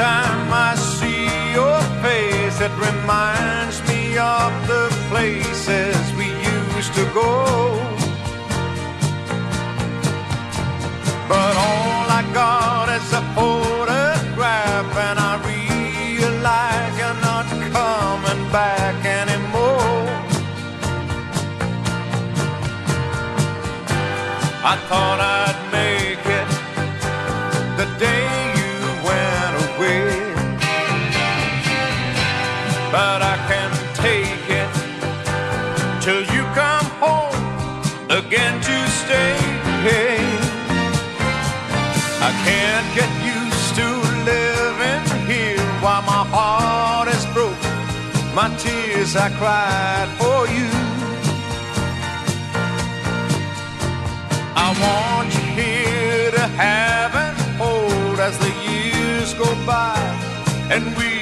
time I see your face, it reminds me of the places we used to go. But all I got is a photograph, and I realize you're not coming back anymore. I thought I'd home again to stay. I can't get used to living here while my heart is broke. My tears I cried for you. I want you here to have and hold as the years go by and we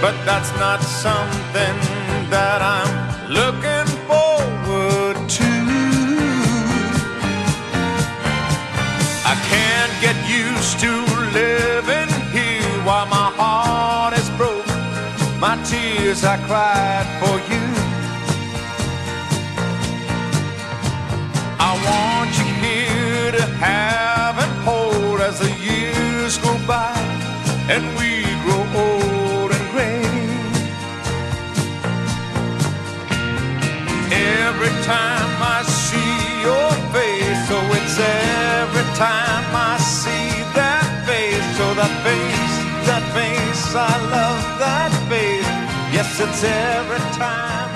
But that's not something that I'm looking forward to. I can't get used to living here while my heart is broke. My tears I cried for you. I want you here to have and hold as the years go by and we time I see your face, oh, it's every time I see that face, oh, that face, that face, I love that face. Yes, it's every time.